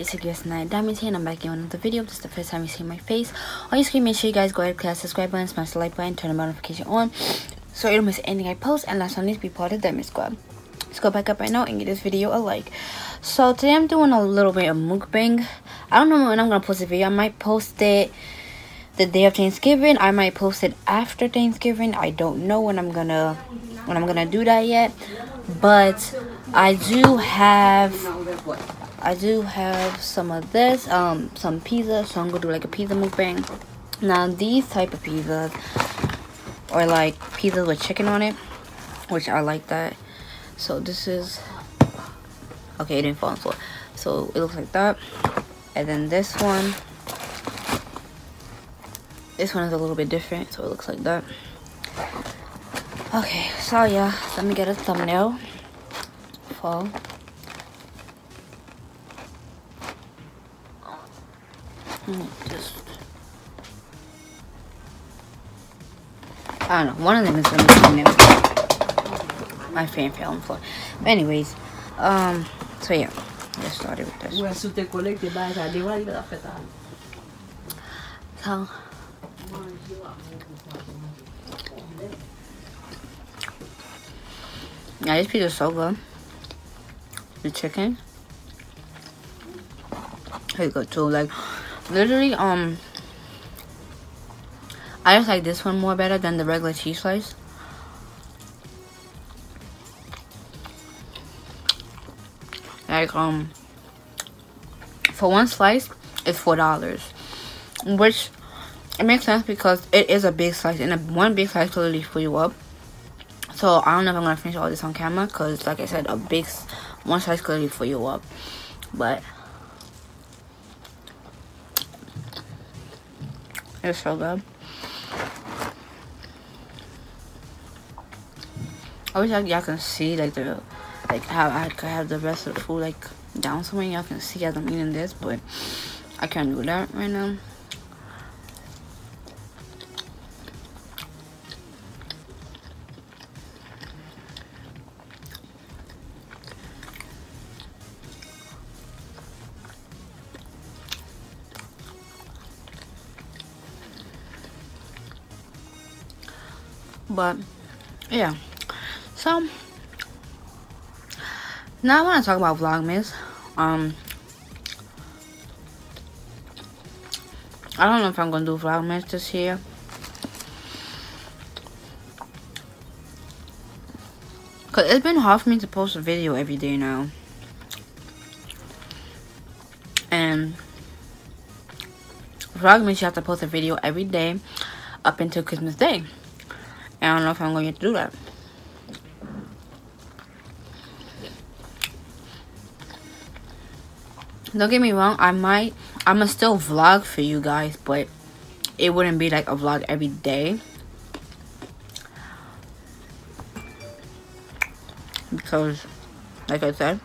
it's your girl Sanaya Diamonds here and I'm back in another video. If this is the first time you see my face. On your screen, make sure you guys go ahead click that subscribe button, smash the like button, turn the notification on so you don't miss anything I post. And last but not least, be part of the Diamond Squad. Let's go back up right now and give this video a like. So today I'm doing a little bit of mukbang. I don't know when I'm to post the video. I might post it the day of Thanksgiving. I might post it after Thanksgiving. I don't know when I'm to when I'm to do that yet. But I do have I do have some of this, um, some pizza, so I'm gonna do like a pizza mukbang. Now these type of pizzas are like pizzas with chicken on it, which I like that. So this is okay, it didn't fall on the floor. So it looks like that, and then this one, this one is a little bit different, so it looks like that. Okay, so yeah, let me get a thumbnail for just I don't know. One of them is gonna be thumbnail. My fan fell on the floor. But anyways, um, so yeah, let's start with this. So. Yeah, this pizza is so good. The chicken. Here you go too. Like literally um I just like this one more better than the regular cheese slice. Like um for one slice it's four dollars. Which it makes sense because it is a big slice and a, one big slice literally fill you up. So I don't know if I'm gonna finish all this on camera because like I said a big one slice literally fill you up. But It's so good. I wish y'all can see like the like how I could have the rest of the food like down somewhere. Y'all can see as I'm eating this, but I can't do that right now. But yeah so now i want to talk about vlogmas um i don't know if i'm gonna do vlogmas this year Cause it's been hard for me to post a video every day now. And Vlogmas you have to post a video every day up until Christmas Day. I don't know if I'm going to do that. Don't get me wrong, I might, I'ma still vlog for you guys, but it wouldn't be like a vlog every day. Because, like I said,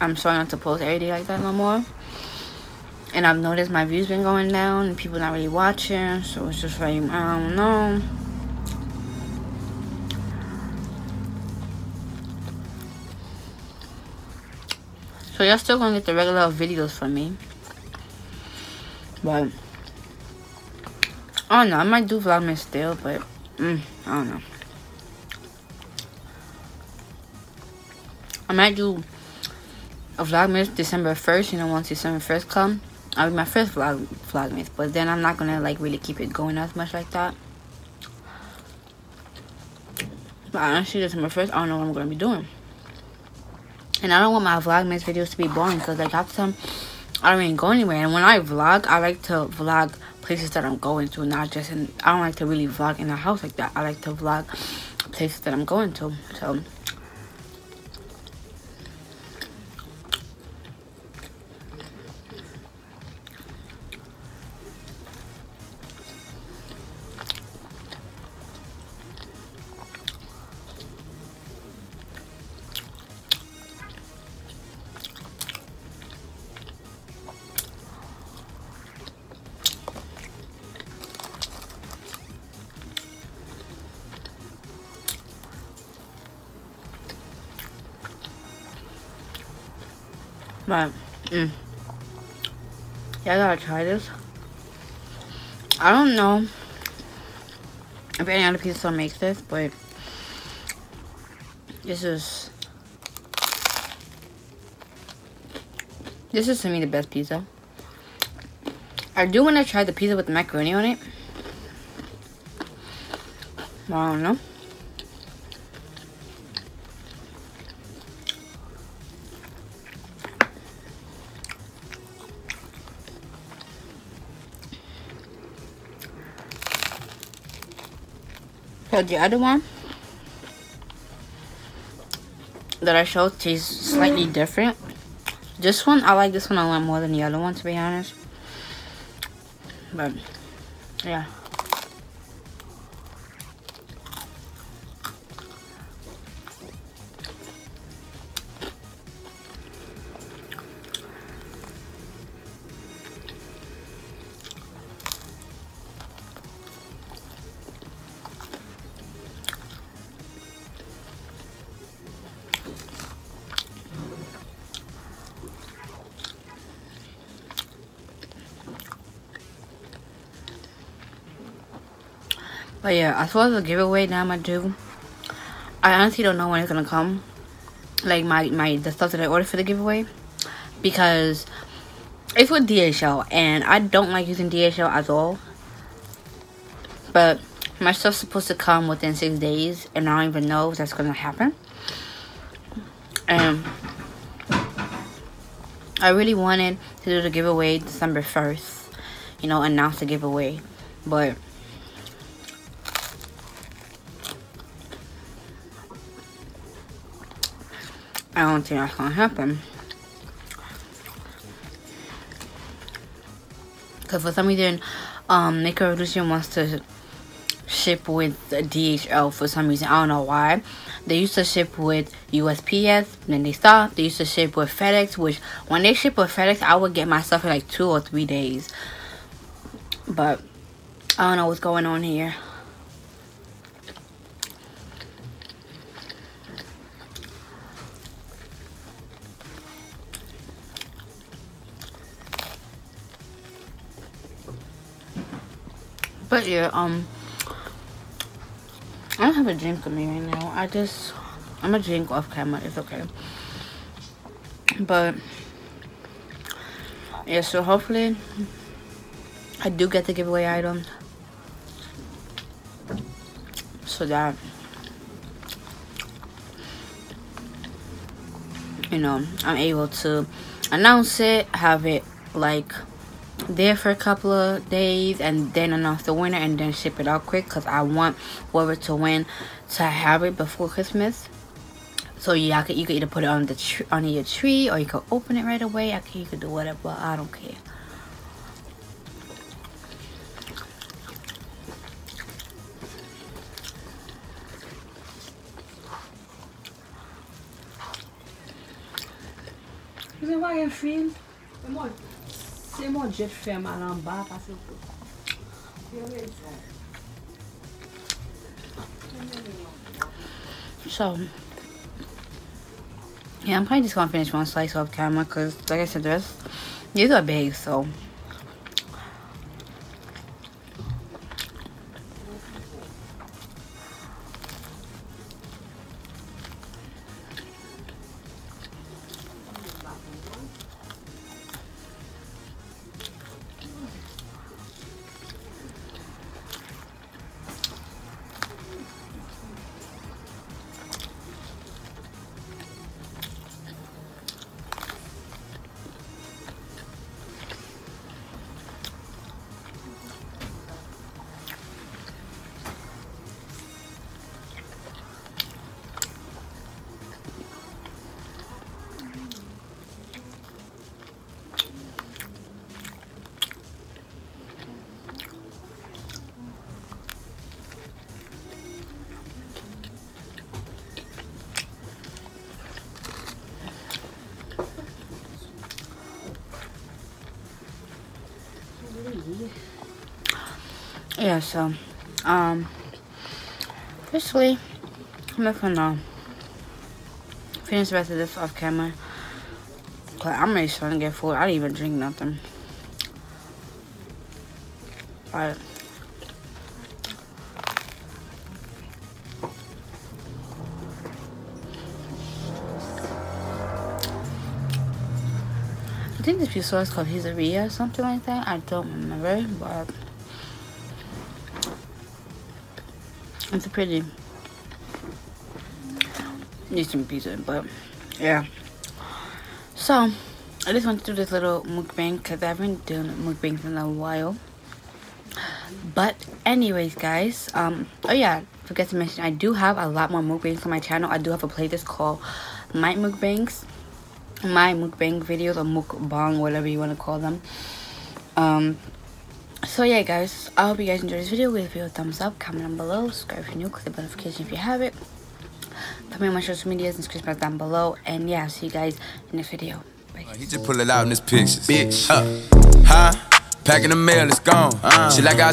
I'm trying not to post every day like that no more and I've noticed my views been going down and people not really watching so it's just like I don't know. So y'all still gonna get the regular videos from me. But I don't know I might do vlogmas still but mm, I don't know. I might do a vlogmas December 1st you know once December 1st come I'll be my first vlog vlogmas, but then I'm not gonna like really keep it going as much like that. But honestly, this is my first. I don't know what I'm gonna be doing, and I don't want my vlogmas videos to be boring because like the time I don't even go anywhere. And when I vlog, I like to vlog places that I'm going to, not just in. I don't like to really vlog in a house like that. I like to vlog places that I'm going to. So But, mm, yeah, I gotta try this. I don't know if any other pizza makes this, but this is this is to me the best pizza. I do want to try the pizza with the macaroni on it. I don't know. The other one that I showed tastes slightly different. This one, I like this one a lot more than the other one to be honest. But, yeah. But yeah, as far as the giveaway now I'm gonna do, I honestly don't know when it's gonna come. Like my my the stuff that I ordered for the giveaway, because it's with DHL and I don't like using DHL at all. But my stuff's supposed to come within six days, and I don't even know if that's gonna happen. And I really wanted to do the giveaway December first, you know, announce the giveaway, but I don't think that's gonna happen. Because for some reason, um, Nick Revolution wants to ship with DHL for some reason. I don't know why. They used to ship with USPS, then they stopped. They used to ship with FedEx, which when they ship with FedEx, I would get my stuff in like two or three days. But I don't know what's going on here. But yeah, um, I don't have a drink with me right now. I just, I'm a drink off camera. It's okay. But yeah, so hopefully I do get the giveaway item. so that you know I'm able to announce it, have it like there for a couple of days and then announce the winner and then ship it out quick because I want whoever to win to have it before Christmas. So yeah, I could, you could either put it on the tree, on your tree or you could open it right away. I can, you could do whatever. I don't care. Você vai, filho? Se mon mal. So, yeah, I'm probably just gonna finish one slice off camera because, like I said, there's these are big, so yeah so um basically i'm not gonna finish the rest of this off camera Cause I'm ready to get food. I didn't even drink nothing. I think this pizza is called pizzeria or something like that. I don't remember, but it's pretty. pretty decent pizza. But yeah, so I just want to do this little mukbang because I haven't done mukbangs in a while. But anyways, guys, um, oh yeah, forget to mention I do have a lot more mukbangs on my channel. I do have a playlist called My Mukbangs my mukbang videos or mukbang whatever you want to call them um so yeah guys i hope you guys enjoyed this video. Give it a thumbs up comment down below subscribe if you're new click the notification if you have it. Follow me on my social medias and screen down below. And yeah i'll see you guys in the video. Bye. he just pull it out in his pictures. Bitch. Huh? Huh? Packing the mail it's gone. Uh, she like i